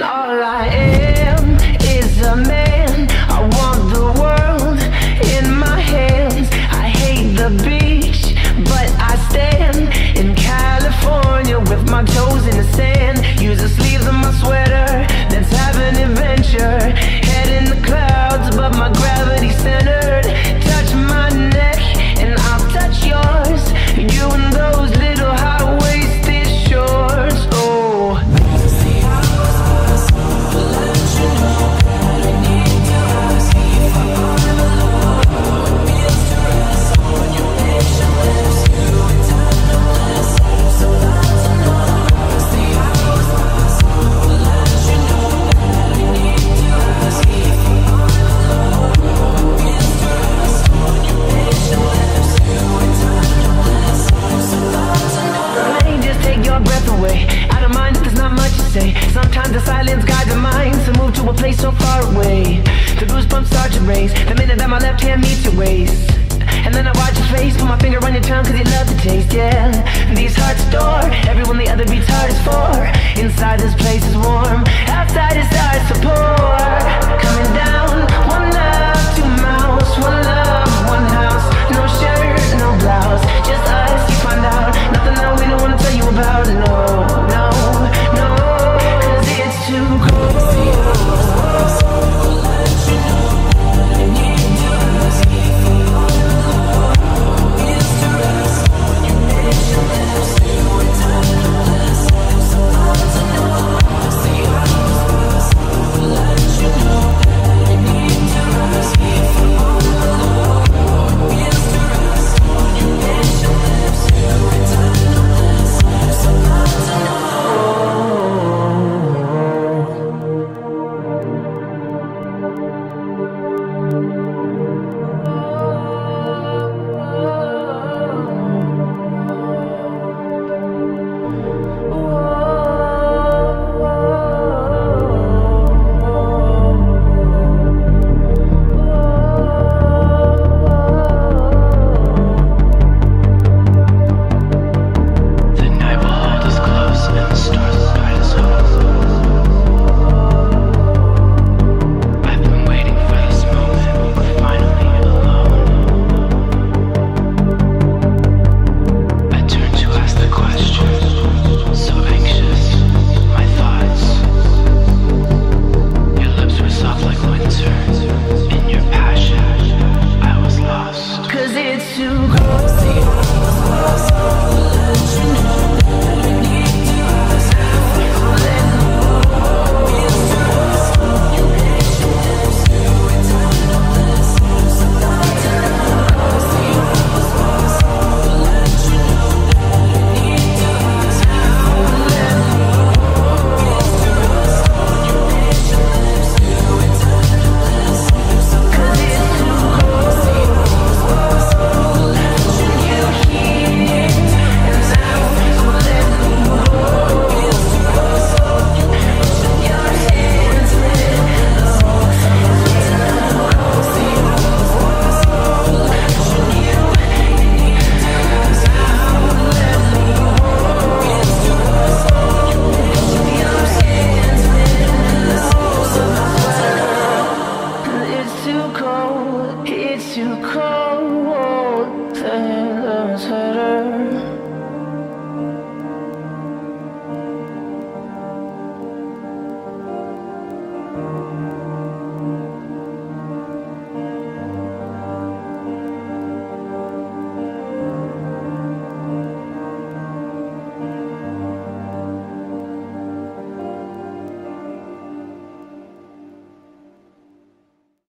all I am is a man. to a place so far away. The goosebumps start to race. The minute that my left hand meets your waist. And then I watch your face Put my finger on your tongue cause you love the taste, yeah.